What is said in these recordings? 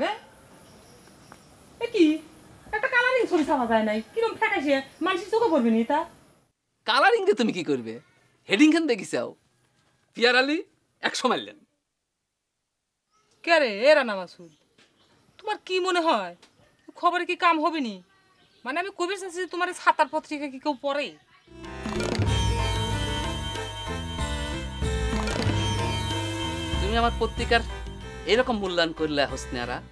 হ্যাঁ এ কি? একটা কালারিং ছবি ছাপা যায় নাই। কিরম ফেকাইছে মানুষের চোখে পড়বে নি তা। কালারিং দিয়ে তুমি কি করবে? হেডিং খান দেখি চাও পিয়ার আলী একশো মারলেন। কে রে? এরা না মাসুদ। তোমার কি মনে হয়? খবরে কি কাম হবে নি? মানে আমি কবির চাচ্ছি যে তোমার ছাতার পত্রিকা কি কেউ পড়ে? তুমি আমার পত্রিকার এরকম মূল্যায়ন করলে হোসনেয়ারা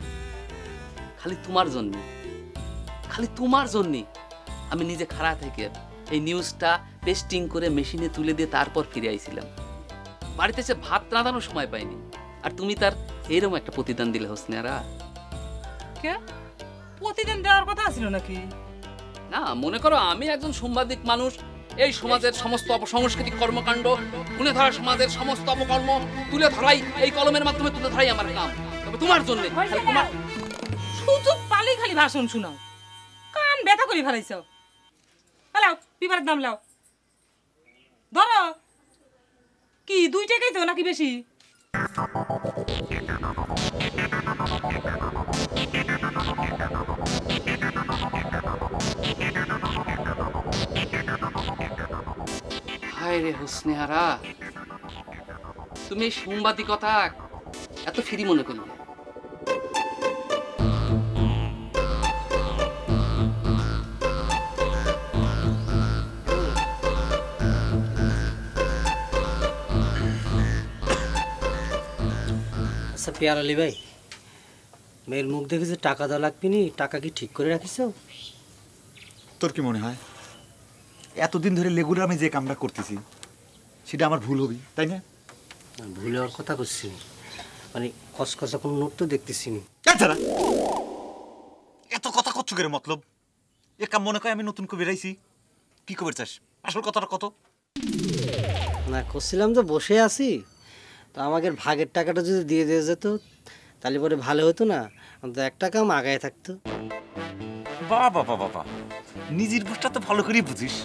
খালি তোমার জন্য খালি তোমার জন্যে আমি নিজে খাড়া থেকে এই নিউজটা পেস্টিং করে মেশিনে তুলে দিয়ে তারপর ফিরে আইছিলাম। বাড়িতে সে ভাত রাঁধানোর সময় পাইনি। আর তুমি তার এরকম একটা প্রতিদান দিলে হোসনেয়ারা কে? প্রতিদিন দেওয়ার কথা ছিল নাকি? না মনে করো আমি একজন সাংবাদিক মানুষ এই সমাজের সমস্ত অপসংস্কৃতিক কর্মকাণ্ড তুলে ধরা সমাজের সমস্ত অপকর্ম তুলে ধরাই এই কলমের মাধ্যমে তুলে ধরাই আমার কাম। তবে তোমার জন্য সুযোগ পালি খালি ভাষণ শুনাও। কান ব্যথা করে ফেলাইছ। লাও পিপারের দাম লাও। ধরো কি দুই টাকাই তো নাকি বেশি? হায় রে হোসনেহারা। তুমি এই সাংবাদিকতা এত ফ্রি মনে করলে আচ্ছা পেয়ার আলী ভাই মেয়ের মুখ দেখে যে টাকা দেওয়া লাগবে নি টাকা কি ঠিক করে রাখিস? তোর কি মনে হয়? এতদিন ধরে লেগুর আমি যে কামটা করতেছি সেটা আমার ভুল হবি তাই না? ভুল হওয়ার কথা করছি। মানে কসকসা কোনো নোট তো দেখতেছি নি। এত কথা করছ কেন মতলব? এ কাম মনে করে আমি নতুন করে বেরাইছি কি কবে চাস? আসল কথাটা কত? না করছিলাম তো বসে আছি। তো আমাকে ভাগের টাকাটা যদি দিয়ে দিয়ে যেত তাহলে পরে ভালো হতো না। তো একটা কাম আগায় থাকতো। বাবা বাবা বাবা নিজের বুঝটা তো ভালো করেই বুঝিস।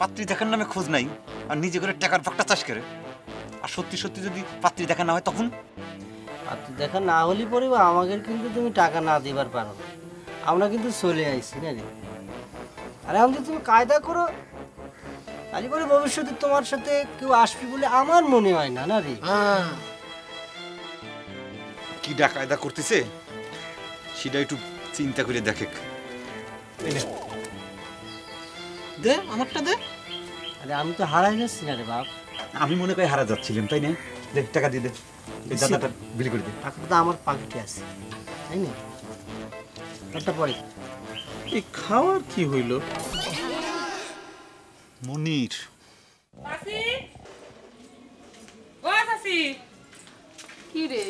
পাত্রী দেখার নামে খোঁজ নাই আর নিজে করে টাকার ফাঁকটা চাষ করে। আর সত্যি সত্যি যদি পাত্রী দেখা না হয় তখন? আর তো দেখা না হলে পরে আমাদের কিন্তু তুমি টাকা না দিবার পারো। আমরা কিন্তু চলে আইছি না রে আরে আমি তুমি কায়দা করো। তাহলে পরে ভবিষ্যতে তোমার সাথে কেউ আসবে বলে আমার মনে হয় না না রে কি ডাকায়দা করতেছে? সেটা একটু চিন্তা করে দেখে। দে আমারটা দে। আরে আমি তো হারাই যাচ্ছি না রে বাপ। আমি মনে করি হারা যাচ্ছিলাম তাই না? দে টাকা দিয়ে দে। এই দাদাটা বিলি করে দে। টাকাটা তো আমার পকেটে আছে তাই না? একটা পরে। এই খাওয়ার কি হইল? মনির। কি রে?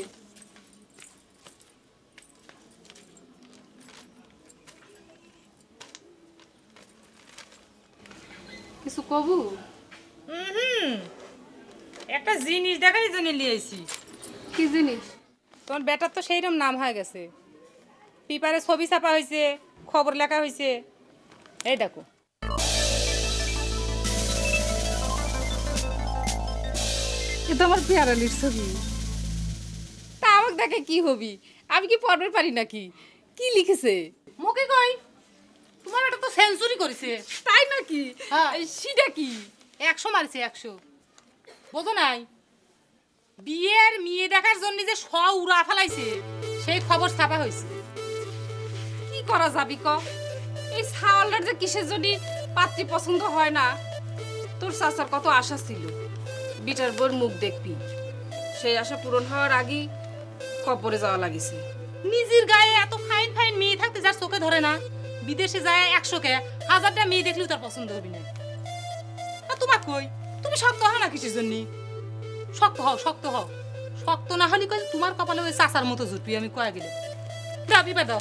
কিছু কবু? হুম একটা জিনিস দেখার জন্য নিয়ে আইছি। কি জিনিস? তোমার বেটার তো সেইরকম নাম হয়ে গেছে। পেপারে ছবি ছাপা হয়েছে খবর লেখা হয়েছে এই দেখো। এ তো আমার পেয়ারালির ছবি। তা আমাকে দেখে কি হবি? আমি কি পড়বে পারি নাকি? কি লিখেছে? মুখে কই? তোমার এটা তো সেঞ্চুরি করেছে তাই নাকি হ্যাঁ। সিটা কি? একশো মারছে একশো। বোঝো নাই? বিয়ের মেয়ে দেখার জন্য যে স উড়া ফেলাইছে সেই খবর ছাপা হয়েছে কি করা যাবি ক? এই ছাওয়ালটার যে কিসের জন্য পাত্রী পছন্দ হয় না তোর চাচার কত আশা ছিল? বিটার বোর মুখ দেখবি। সেই আশা পূরণ হওয়ার আগেই কবরে যাওয়া লাগিছে। নিজের গায়ে এত ফাইন ফাইন মেয়ে থাকতে যার চোখে ধরে না। বিদেশে যায় একশো কে হাজারটা মেয়ে দেখলেও তার পছন্দ হবে না। আর তোমার কই? তুমি শক্ত হও না কিসের জন্য? শক্ত হও শক্ত হও। শক্ত না হলে কই তোমার কপালে ওই চাচার মতো জুটবি আমি কয়া গেলে দাও বাদ দাও।